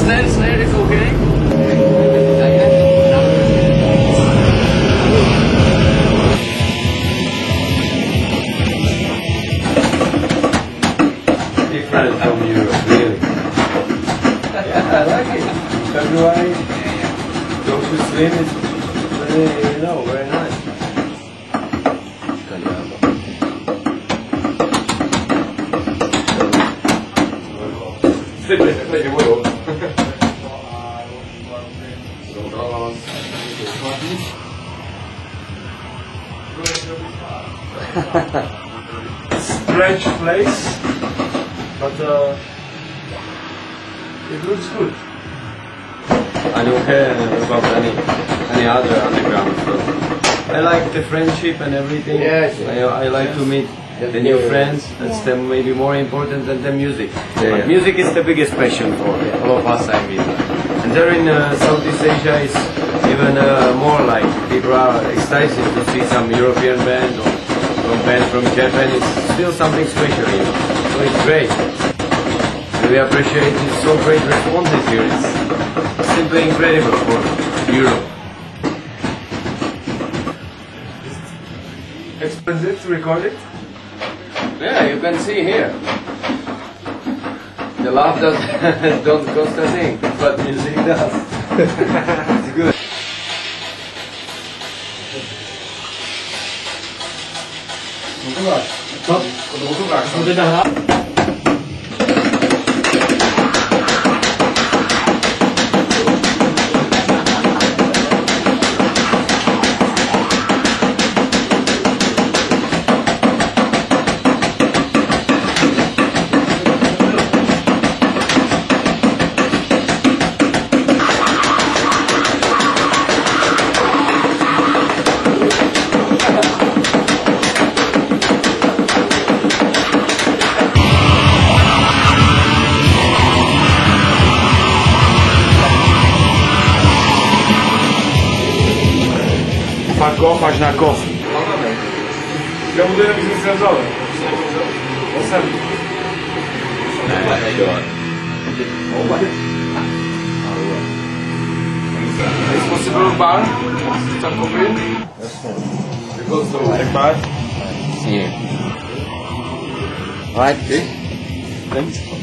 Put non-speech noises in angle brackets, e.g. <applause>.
Stand, stand is okay. Different from Europe, really. Yeah, I like it. February, go to swim is very, you know, very nice. <laughs> Strange place, but uh, it looks good. I don't care about any any other underground club. I like the friendship and everything. Yes, I, I like to meet the new friends. That's the maybe more important than the music. but yeah. music is the biggest passion for all of us. I mean, and there in uh, Southeast Asia is even uh, more like people are excited to see some European band or some band from Japan. It's still something special, you know. So it's great. We appreciate it's so great responses here. It's simply incredible for Europe. Expensive to record it? Yeah, you can see here. The laugh does <laughs> don't cost a thing, but music does. <laughs> it's good. kochasz na kochu. Ja buduję biznes związany. Następny. Jest possible bar? Czarkowy? Tylko znowu. é bar? Nie. Right? Okay.